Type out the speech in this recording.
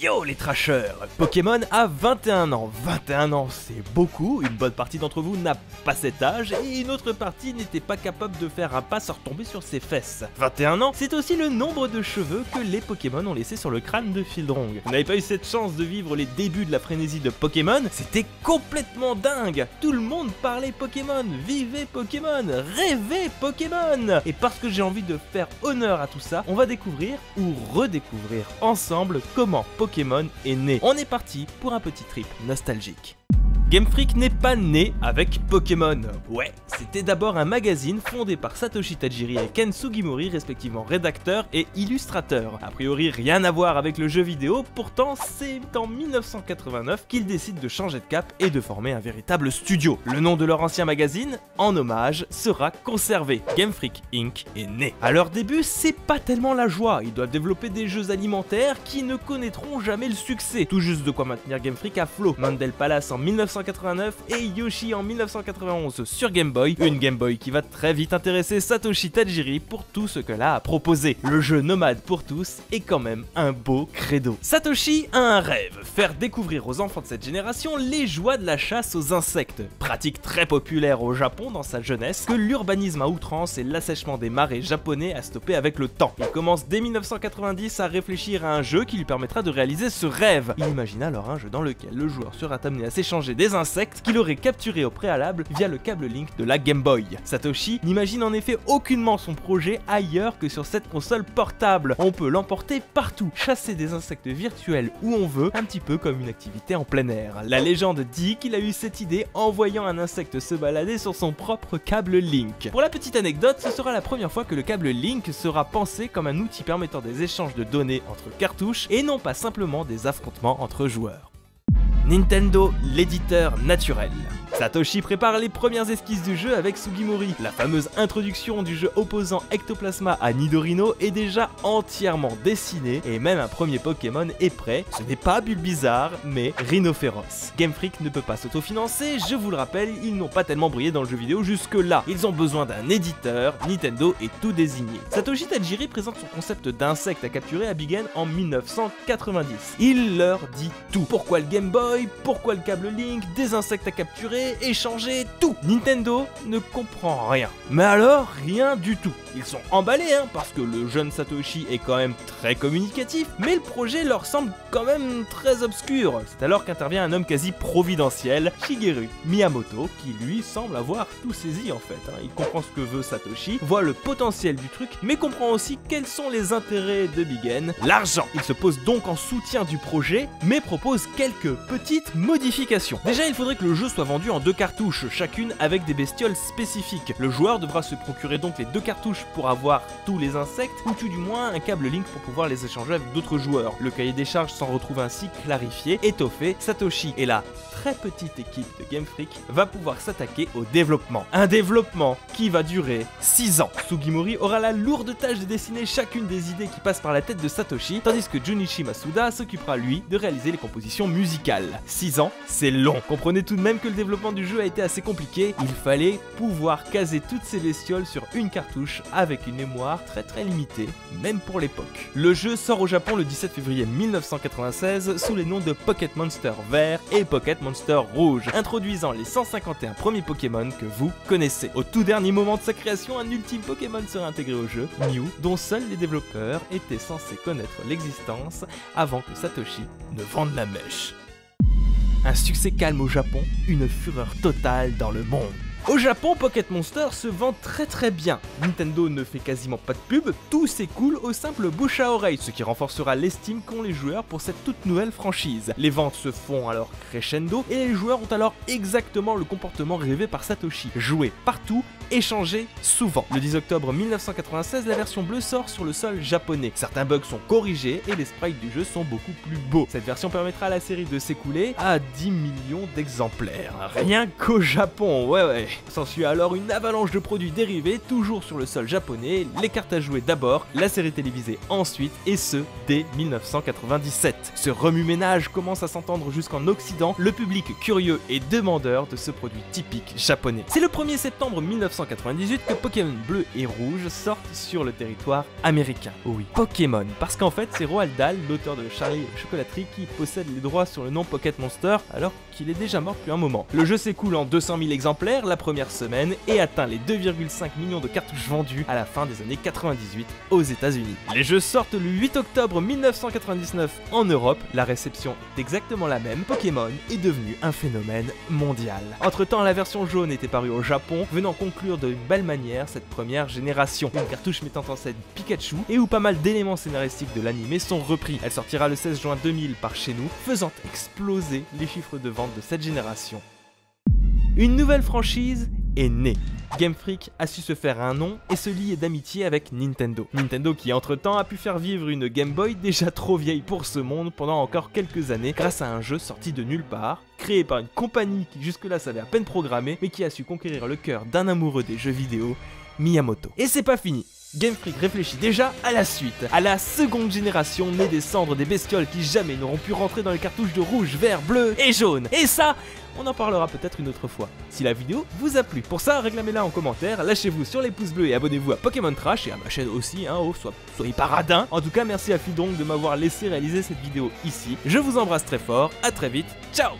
Yo les trashers Pokémon a 21 ans. 21 ans, c'est beaucoup. Une bonne partie d'entre vous n'a pas cet âge et une autre partie n'était pas capable de faire un pas sans retomber sur ses fesses. 21 ans, c'est aussi le nombre de cheveux que les Pokémon ont laissé sur le crâne de Fildrong. Vous n'avez pas eu cette chance de vivre les débuts de la frénésie de Pokémon? C'était complètement dingue Tout le monde parlait Pokémon, vivait Pokémon, rêvait Pokémon Et parce que j'ai envie de faire honneur à tout ça, on va découvrir ou redécouvrir ensemble comment Pokémon Pokémon est né. On est parti pour un petit trip nostalgique. Game Freak n'est pas né avec Pokémon. Ouais, c'était d'abord un magazine fondé par Satoshi Tajiri et Ken Sugimori, respectivement rédacteur et illustrateur. A priori rien à voir avec le jeu vidéo, pourtant c'est en 1989 qu'ils décident de changer de cap et de former un véritable studio. Le nom de leur ancien magazine, en hommage, sera conservé. Game Freak Inc. est né. À leur début, c'est pas tellement la joie, ils doivent développer des jeux alimentaires qui ne connaîtront jamais le succès. Tout juste de quoi maintenir Game Freak à flot. Mandel Palace en 1989 et Yoshi en 1991 sur Game Boy, une Game Boy qui va très vite intéresser Satoshi Tajiri pour tout ce que a à proposer. Le jeu nomade pour tous est quand même un beau credo. Satoshi a un rêve, faire découvrir aux enfants de cette génération les joies de la chasse aux insectes, pratique très populaire au Japon dans sa jeunesse, que l'urbanisme à outrance et l'assèchement des marais japonais a stoppé avec le temps. Il commence dès 1990 à réfléchir à un jeu qui lui permettra de réaliser ce rêve. Il imagine alors un jeu dans lequel le joueur sera amené à s'échanger des insectes qu'il aurait capturés au préalable via le câble Link de la Game Boy. Satoshi n'imagine en effet aucunement son projet ailleurs que sur cette console portable. On peut l'emporter partout, chasser des insectes virtuels où on veut, un petit peu comme une activité en plein air. La légende dit qu'il a eu cette idée en voyant un insecte se balader sur son propre câble Link. Pour la petite anecdote, ce sera la première fois que le câble Link sera pensé comme un outil permettant des échanges de données entre cartouches et non pas simplement des affrontements entre joueurs. Nintendo, l'éditeur naturel. Satoshi prépare les premières esquisses du jeu avec Sugimori. La fameuse introduction du jeu opposant Ectoplasma à Nidorino est déjà entièrement dessinée et même un premier Pokémon est prêt. Ce n'est pas Bulbizarre, mais Rhinophéros. Game Freak ne peut pas s'autofinancer, je vous le rappelle, ils n'ont pas tellement brillé dans le jeu vidéo jusque là. Ils ont besoin d'un éditeur, Nintendo est tout désigné. Satoshi Tajiri présente son concept d'insecte à capturer à Big en 1990. Il leur dit tout. Pourquoi le Game Boy? Pourquoi le câble Link? Des insectes à capturer échanger, tout. Nintendo ne comprend rien. Mais alors, rien du tout. Ils sont emballés, hein, parce que le jeune Satoshi est quand même très communicatif, mais le projet leur semble quand même très obscur. C'est alors qu'intervient un homme quasi providentiel, Shigeru Miyamoto, qui lui semble avoir tout saisi en fait. Hein. Il comprend ce que veut Satoshi, voit le potentiel du truc, mais comprend aussi quels sont les intérêts de Big l'argent. Il se pose donc en soutien du projet, mais propose quelques petites modifications. Déjà, il faudrait que le jeu soit vendu en deux cartouches, chacune avec des bestioles spécifiques. Le joueur devra se procurer donc les deux cartouches pour avoir tous les insectes, ou tout du moins un câble Link pour pouvoir les échanger avec d'autres joueurs. Le cahier des charges s'en retrouve ainsi clarifié, étoffé. Satoshi et la très petite équipe de Game Freak va pouvoir s'attaquer au développement. Un développement qui va durer 6 ans. Sugimori aura la lourde tâche de dessiner chacune des idées qui passent par la tête de Satoshi, tandis que Junichi Masuda s'occupera lui de réaliser les compositions musicales. 6 ans, c'est long. Comprenez tout de même que le développement du jeu a été assez compliqué, il fallait pouvoir caser toutes ces bestioles sur une cartouche avec une mémoire très très limitée, même pour l'époque. Le jeu sort au Japon le 17 février 1996 sous les noms de Pocket Monster Vert et Pocket Monster Rouge, introduisant les 151 premiers Pokémon que vous connaissez. Au tout dernier moment de sa création, un ultime Pokémon sera intégré au jeu, Mew, dont seuls les développeurs étaient censés connaître l'existence avant que Satoshi ne vende la mèche. Un succès calme au Japon, une fureur totale dans le monde. Au Japon, Pocket Monster se vend très très bien. Nintendo ne fait quasiment pas de pub, tout s'écoule au simple bouche à oreille, ce qui renforcera l'estime qu'ont les joueurs pour cette toute nouvelle franchise. Les ventes se font alors crescendo et les joueurs ont alors exactement le comportement rêvé par Satoshi. Jouer partout, échanger souvent. Le 10 octobre 1996, la version bleue sort sur le sol japonais. Certains bugs sont corrigés et les sprites du jeu sont beaucoup plus beaux. Cette version permettra à la série de s'écouler à 10 millions d'exemplaires. Rien qu'au Japon, ouais ouais. S'ensuit alors une avalanche de produits dérivés, toujours sur le sol japonais, les cartes à jouer d'abord, la série télévisée ensuite, et ce, dès 1997. Ce remue-ménage commence à s'entendre jusqu'en Occident, le public curieux et demandeur de ce produit typique japonais. C'est le 1er septembre 1997 1998 que Pokémon bleu et rouge sortent sur le territoire américain. Oh oui, Pokémon, parce qu'en fait c'est Roald Dahl, l'auteur de Charlie Chocolaterie, qui possède les droits sur le nom Pocket Monster, alors qu'il est déjà mort depuis un moment. Le jeu s'écoule en 200 000 exemplaires la première semaine et atteint les 2,5 millions de cartouches vendues à la fin des années 98 aux États-Unis. Les jeux sortent le 8 octobre 1999 en Europe, la réception est exactement la même, Pokémon est devenu un phénomène mondial. Entre temps, la version jaune était parue au Japon, venant conclure de belle manière cette première génération. Une cartouche mettant en scène Pikachu et où pas mal d'éléments scénaristiques de l'anime sont repris. Elle sortira le 16 juin 2000 par chez nous, faisant exploser les chiffres de vente de cette génération. Une nouvelle franchise est née. Game Freak a su se faire un nom et se lier d'amitié avec Nintendo. Nintendo qui entre-temps a pu faire vivre une Game Boy déjà trop vieille pour ce monde pendant encore quelques années grâce à un jeu sorti de nulle part, créé par une compagnie qui jusque-là savait à peine programmer mais qui a su conquérir le cœur d'un amoureux des jeux vidéo, Miyamoto. Et c'est pas fini. Game Freak réfléchit déjà à la suite, à la seconde génération née des cendres des bestioles qui jamais n'auront pu rentrer dans les cartouches de rouge, vert, bleu et jaune. Et ça, on en parlera peut-être une autre fois. Si la vidéo vous a plu, pour ça, réclamez-la en commentaire, lâchez-vous sur les pouces bleus et abonnez-vous à Pokémon Trash et à ma chaîne aussi, hein, oh, soyez pas radin. En tout cas, merci à Fidong de m'avoir laissé réaliser cette vidéo ici. Je vous embrasse très fort, à très vite, ciao